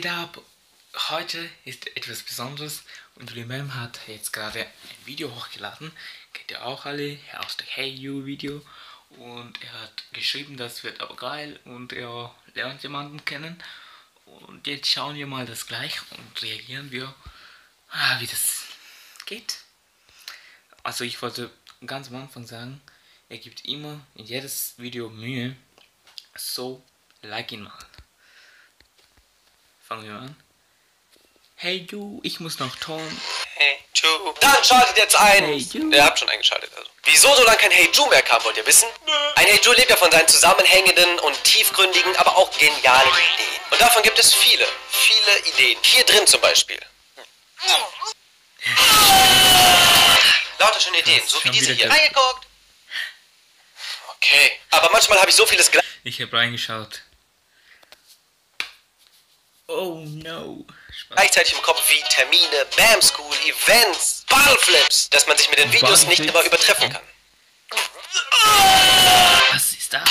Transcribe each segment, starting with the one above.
geht ab? Heute ist etwas Besonderes und Mem hat jetzt gerade ein Video hochgeladen. Kennt ihr auch alle? Aus der Hey You Video. Und er hat geschrieben, das wird aber geil und er lernt jemanden kennen. Und jetzt schauen wir mal das gleich und reagieren wir, ah, wie das geht. Also ich wollte ganz am Anfang sagen, er gibt immer in jedes Video Mühe. So, like ihn mal. Fangen wir an. Hey du, ich muss noch Ton. Hey Ju. Dann schaltet jetzt ein. Hey Ju. Ihr habt schon eingeschaltet. Also. Wieso so lange kein Hey Ju mehr kam, wollt ihr wissen? Ein Hey Ju lebt ja von seinen zusammenhängenden und tiefgründigen, aber auch genialen Ideen. Und davon gibt es viele, viele Ideen. Hier drin zum Beispiel. Lauter schöne Ideen, so wie diese hier. Reingeguckt. Okay. Aber manchmal habe ich so vieles gleich. Ich habe reingeschaut. Oh no. Spaß. gleichzeitig im Kopf wie Termine, Bam School, Events, Ballflips, dass man sich mit den Videos nicht Ballflips? immer übertreffen kann. Was ist das?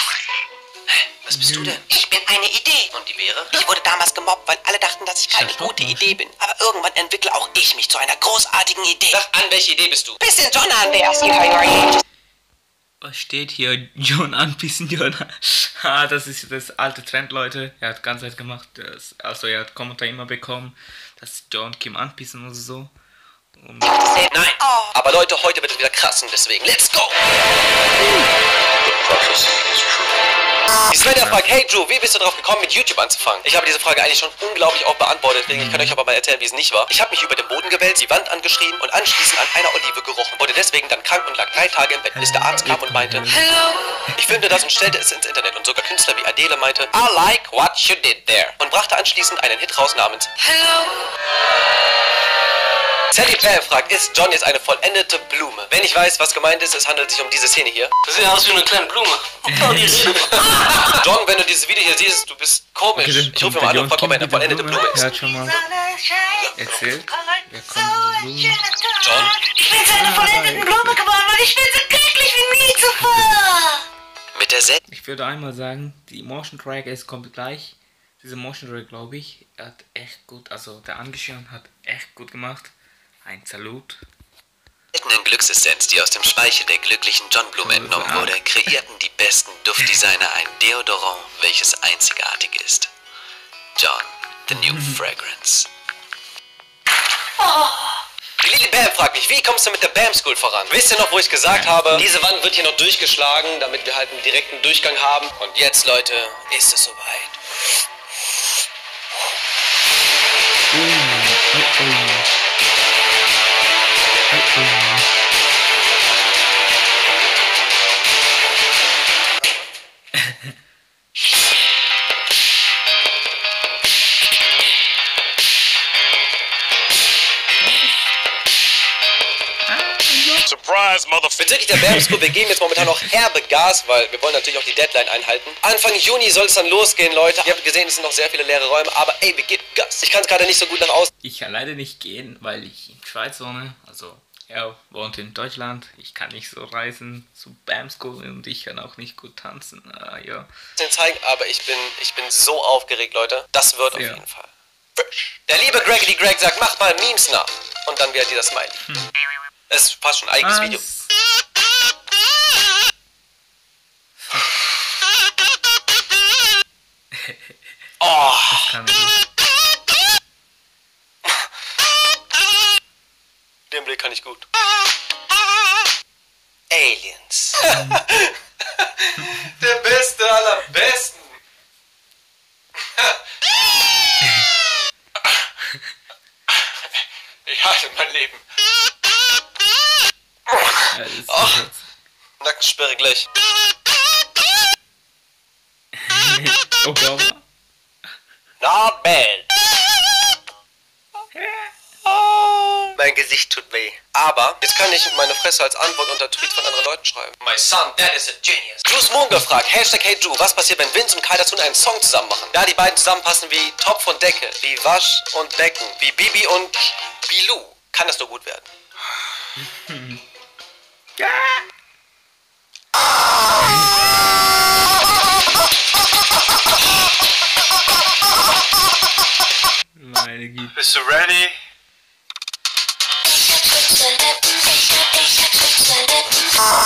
Was bist du denn? Ich bin eine Idee. Und die wäre? Ich wurde damals gemobbt, weil alle dachten, dass ich keine gute. Idee bin. Aber irgendwann entwickle auch ich mich zu einer großartigen Idee. Sag an, welche Idee bist du? Bisschen John an, Was steht hier? John anpissen, John. ah, das ist das alte Trend, Leute. Er hat ganz Zeit gemacht. Das, also er hat Kommentar immer bekommen, dass John Kim anpissen oder so. Und Nein. Aber Leute, heute wird es wieder krass und deswegen, let's go! Die Svenja fragt, hey Drew, wie bist du darauf gekommen, mit YouTube anzufangen? Ich habe diese Frage eigentlich schon unglaublich oft beantwortet, deswegen ich kann euch aber mal erzählen, wie es nicht war. Ich habe mich über den Boden gewälzt, die Wand angeschrien und anschließend an einer Olive gerochen. Wurde deswegen dann krank und lag drei Tage im Bett, bis der Arzt kam und meinte, Hello. Ich filmte das und stellte es ins Internet und sogar Künstler wie Adele meinte, I like what you did there. Und brachte anschließend einen Hit raus namens Hello. Sally Pam fragt, ist John jetzt eine vollendete Blume? Wenn ich weiß, was gemeint ist, es handelt sich um diese Szene hier. Das sieht aus wie eine kleine Blume. Oh, John, wenn du dieses Video hier siehst, du bist komisch. Okay, ich rufe mal an und frage, ob er eine vollendete Blume Er ist. hat schon mal erzählt. Wer kommt Blume? John? Ich bin zu einer vollendeten Blume geworden und ich bin so glücklich wie nie zuvor. Mit der Sel Ich würde einmal sagen, die Motion Track ist kommt gleich. Diese Motion Track, glaube ich, er hat echt gut, also der Angeschirm hat echt gut gemacht. Ein Salut. seltenen Glücksessenz, die aus dem Speichel der glücklichen John-Blume entnommen wurde, kreierten die besten Duftdesigner ein Deodorant, welches einzigartig ist. John, the new fragrance. Die Lily Bam fragt mich, wie kommst du mit der Bam School voran? Wisst ihr noch, wo ich gesagt habe, diese Wand wird hier noch durchgeschlagen, damit wir halt einen direkten Durchgang haben? Und jetzt, Leute, ist es soweit. Bezüglich der wir geben jetzt momentan noch herbe Gas, weil wir wollen natürlich auch die Deadline einhalten. Anfang Juni soll es dann losgehen, Leute. Ihr habt gesehen, es sind noch sehr viele leere Räume, aber ey, wir geben Gas. Ich kann es gerade nicht so gut nach außen. Ich kann leider nicht gehen, weil ich in Schweiz wohne. Also er wohnt in Deutschland. Ich kann nicht so reisen zu Bam School und ich kann auch nicht gut tanzen. Ah, ja. zeigen, aber ich bin, ich bin so aufgeregt, Leute. Das wird auf Ja. jeden Fall. Frisch. Der liebe Gregory Greg sagt, mach mal Memes nach. Und dann wieder dieser Smiley. Es ist fast schon ein eigenes Video. Oh, Kann den Blick kann ich gut. Aliens. Der beste aller Besten. Ich hasse mein Leben. Ja, Nackensperre gleich. Obama. Not bad. Mein Gesicht tut weh. Aber jetzt kann ich meine Fresse als Antwort unter Tweets von anderen Leuten schreiben. My son, that is a genius. Juice Moon gefragt, Hashtag Hey Ju, was passiert, wenn Vince und Kai dazu einen Song zusammen machen? Da die beiden zusammenpassen wie Topf und Decke, wie Wasch und Becken, wie Bibi und Bilou, kann das nur gut werden. Meine Güte. Bist du ready?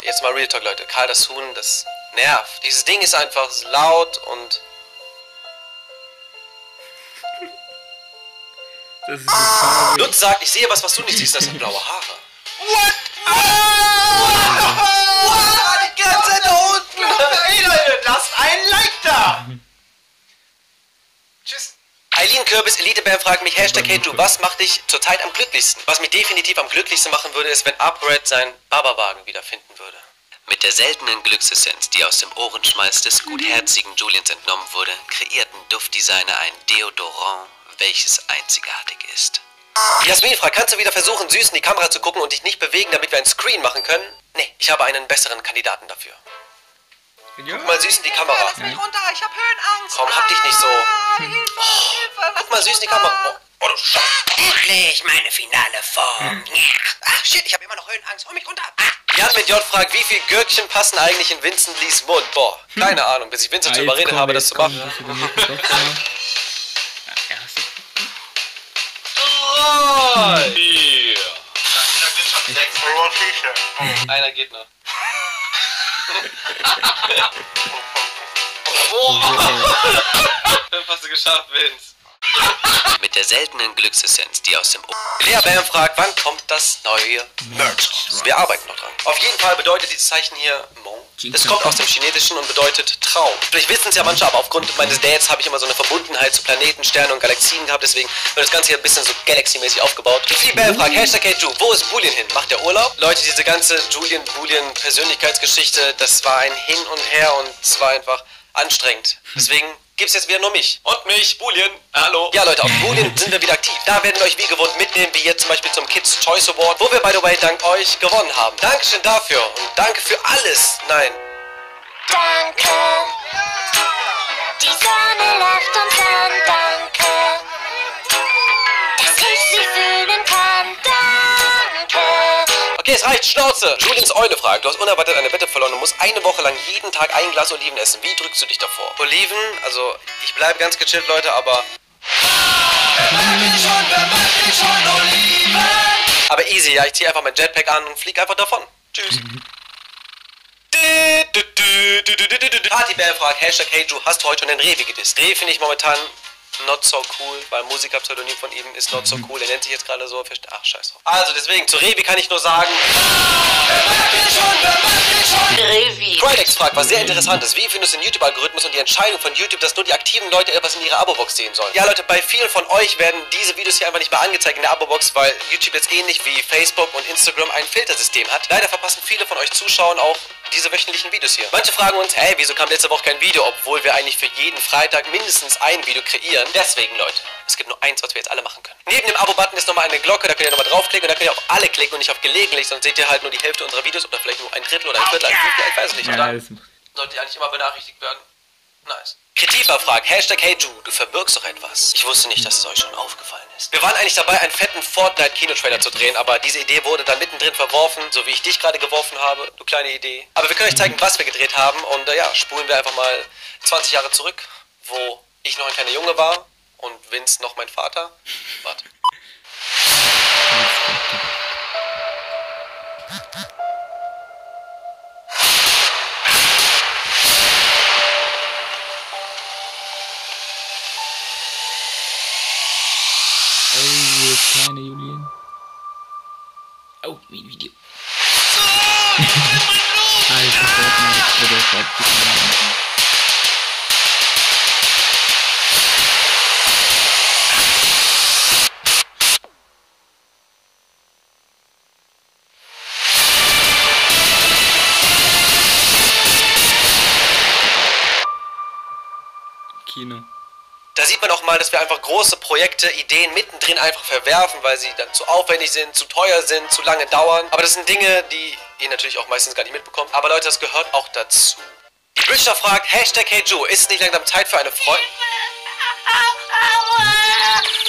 Jetzt mal Real Talk, Leute. Karl das Huhn, das nervt. Dieses Ding ist einfach laut und Das ist total Lutz sagt, ich sehe was, was du nicht siehst. Das hat blaue Haare. Die ganze Zeit da unten! Ey Leute, lasst ein Like da! Eileen Kürbis, Eliteband, fragt mich, Hashtag Hey du, was macht dich zurzeit am glücklichsten? Was mich definitiv am glücklichsten machen würde, ist, wenn UpRed seinen Baba-Wagen wiederfinden würde. Mit der seltenen Glücksessenz, die aus dem Ohrenschmalz des gutherzigen Julians entnommen wurde, kreierten Duftdesigner ein Deodorant, welches einzigartig ist. Jasmin fragt, kannst du wieder versuchen, süß in die Kamera zu gucken und dich nicht bewegen, damit wir ein Screen machen können? Nee, ich habe einen besseren Kandidaten dafür. Ja. Guck mal süß in die Kamera. mich runter, ich hab Höhenangst. Komm, hab dich nicht so. Hilfe, Hilfe, Guck mal süß die Kamera. Oh, oh du Scheiße. Endlich meine finale Form. Ach shit, ich habe immer noch Höhenangst. Hol mich runter. Jan mit J fragt, wie viel Gürkchen passen eigentlich in Vincent Lees Mund? Boah, keine Ahnung, bis ich Vincent jetzt überredet komm, habe, das zu machen. Ja, T-Shirt. Einer geht noch. Fünf hast du geschafft, Vince. Mit der seltenen Glücksessenz, die aus dem O Lea Bam fragt, wann kommt das neue Merch raus? Wir arbeiten noch dran. Auf jeden Fall bedeutet dieses Zeichen hier Mo. Es kommt aus dem Chinesischen und bedeutet Traum. Vielleicht wissen es ja manche, aber aufgrund meines Dads habe ich immer so eine Verbundenheit zu Planeten, Sternen und Galaxien gehabt. Deswegen wird das Ganze hier ein bisschen so Galaxy-mäßig aufgebaut. Viel Bell fragt, Hashtag Hey Ju, wo ist Bullion hin? Macht der Urlaub? Leute, diese ganze Julian Bullion Persönlichkeitsgeschichte, das war ein Hin und Her und es war einfach anstrengend. Deswegen gibt's jetzt wieder nur mich. Und mich, Bullion. Hallo. Ja, Leute, auf Bullion sind wir wieder aktiv. Da werden wir euch wie gewohnt mitnehmen, wie jetzt zum Beispiel zum Kids Choice Award, wo wir, by the way, dank euch gewonnen haben. Dankeschön dafür und danke für alles. Nein. Danke. Die Sonne lacht und Okay, es reicht. Schnauze. Julians Eule fragt, du hast unerwartet eine Wette verloren und musst eine Woche lang jeden Tag ein Glas Oliven essen. Wie drückst du dich davor? Oliven, also ich bleibe ganz gechillt, Leute, aber... Aber easy, ja, ich ziehe einfach mein Jetpack an und fliege einfach davon. Tschüss. Partybär fragt, Hashtag HeyJu, hast du heute schon den Revi gedisst? Revi finde ich momentan not so cool, weil Musikerpseudonym von ihm ist not so cool. Er nennt sich jetzt gerade so. Ach, scheiß drauf. Also deswegen, zu Revi kann ich nur sagen... Revi. Fridex fragt, was sehr interessant ist. Wie findest du den YouTube-Algorithmus und die Entscheidung von YouTube, dass nur die aktiven Leute etwas in ihrer Abo-Box sehen sollen? Ja, Leute, bei vielen von euch werden diese Videos hier einfach nicht mehr angezeigt in der Abo-Box, weil YouTube jetzt ähnlich wie Facebook und Instagram ein Filtersystem hat. Leider verpassen viele von euch Zuschauern auch diese wöchentlichen Videos hier. Manche fragen uns, hey, wieso kam letzte Woche kein Video, obwohl wir eigentlich für jeden Freitag mindestens ein Video kreieren. Deswegen, Leute, es gibt nur eins, was wir jetzt alle machen können. Neben dem Abo-Button ist nochmal eine Glocke, da könnt ihr nochmal draufklicken und da könnt ihr auf alle klicken und nicht auf gelegentlich, sonst seht ihr halt nur die Hälfte unserer Videos oder vielleicht nur ein Drittel oder ein Viertel, ein Fünftel, ich weiß es nicht. Und dann das macht sollte eigentlich immer benachrichtigt werden. Nice. Kritifa fragt, Hashtag HeyJu, du verbirgst doch etwas. Ich wusste nicht, dass es euch schon aufgefallen ist. Wir waren eigentlich dabei, einen fetten Fortnite-Kinotrailer zu drehen, aber diese Idee wurde dann mittendrin verworfen, so wie ich dich gerade geworfen habe, du kleine Idee. Aber wir können euch zeigen, was wir gedreht haben und äh, ja, spulen wir einfach mal 20 Jahre zurück, wo ich noch ein kleiner Junge war und Vince noch mein Vater. Warte. Oh, kleine Kino. Da sieht man auch mal, dass wir einfach große Projekte, Ideen mittendrin einfach verwerfen, weil sie dann zu aufwendig sind, zu teuer sind, zu lange dauern. Aber das sind Dinge, die ihr natürlich auch meistens gar nicht mitbekommt. Aber Leute, das gehört auch dazu. Die Bridger fragt, Hashtag HeyJo, ist es nicht langsam Zeit für eine Freundin?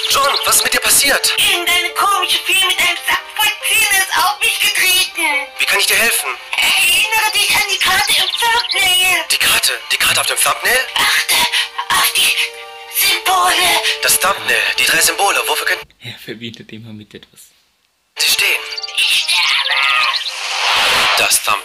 John, was ist mit dir passiert? Irgendeine komische Fee mit einem Sack Zähne ist auf mich getreten. Wie kann ich dir helfen? Erinnere dich an die Karte im Thumbnail. Die Karte, die Karte auf dem Thumbnail? Achte auf die Symbole. Das Thumbnail, die drei Symbole, wofür können Er verbindet immer mit etwas. sie stehen? Ich sterbe. Das Thumbnail,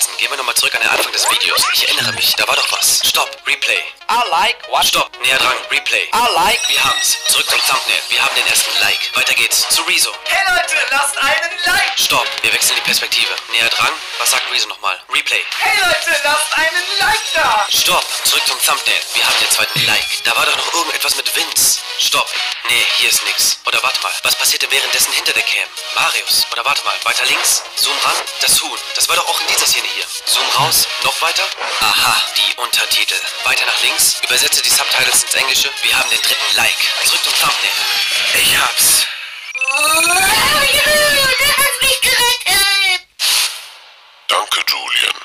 Herzen. Gehen wir nochmal zurück an den Anfang des Videos. Ich erinnere mich, da war doch was. Stopp, Replay. I like what? Stopp, näher dran, Replay. I like. Wir haben's. Zurück zum Thumbnail. Wir haben den ersten Like. Weiter geht's zu Rezo. Hey Leute, lasst einen Like. Stopp, wir wechseln die Perspektive. Näher dran. Was sagt Rezo nochmal? Replay. Hey Leute, lasst einen Like da. Stopp, zurück zum Thumbnail. Wir haben den zweiten Like. Da war doch noch irgendetwas mit Vince. Stopp. Nee, hier ist nix. Oder warte mal, was passierte währenddessen hinter der Cam? Marius. Oder warte mal, weiter links. Zoom ran. Das Huhn. Das war doch auch in dieser Szene hier. Zoom raus. Noch weiter. Aha, die Untertitel. Weiter nach links. Übersetze die Subtitles ins Englische. Wir haben den dritten Like. Zurück zum Thumbnail. Ich hab's. Oh, juhu, du hast mich gerettet. Danke, Julian,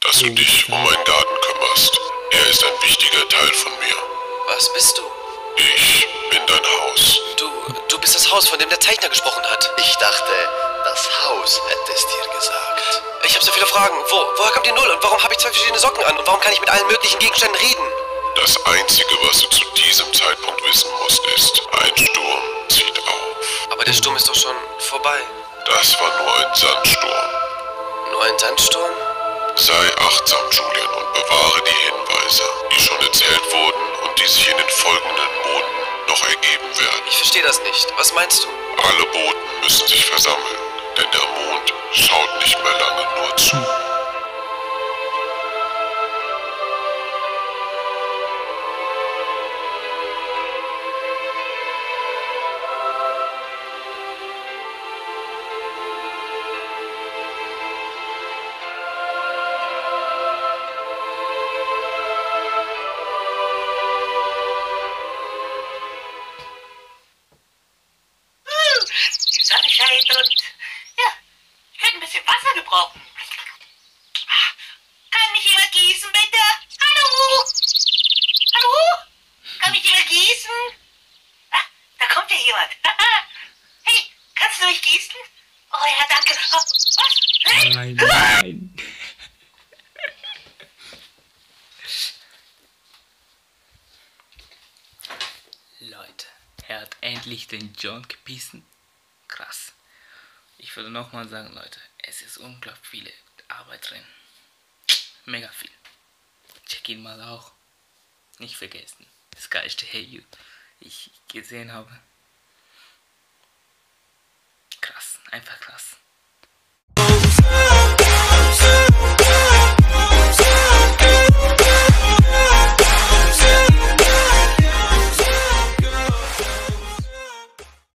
dass du dich um meinen Garten kümmerst. Er ist ein wichtiger Teil von mir. Was bist du? Ich bin dein Haus. Du, du bist das Haus, von dem der Zeichner gesprochen hat. Ich dachte, das Haus hätte es dir gesagt. Ich habe so viele Fragen. Wo, woher kommt die Null und warum habe ich zwei verschiedene Socken an und warum kann ich mit allen möglichen Gegenständen reden? Das Einzige, was du zu diesem Zeitpunkt wissen musst, ist, ein Sturm zieht auf. Aber der Sturm ist doch schon vorbei. Das war nur ein Sandsturm. Nur ein Sandsturm? Sei achtsam, Julian, und bewahre die Hinweise, die schon erzählt wurden und die sich in den folgenden Monden noch ergeben werden. Ich verstehe das nicht. Was meinst du? Alle Boten müssen sich versammeln, denn der Mond schaut nicht mehr lange nur zu. Was? Nein, nein. Leute, er hat endlich den John gebissen. Krass. Ich würde nochmal sagen, Leute, es ist unglaublich viel Arbeit drin. Mega viel. Check ihn mal auch. Nicht vergessen. Das geilste Hey You, ich gesehen habe. Krass, einfach krass.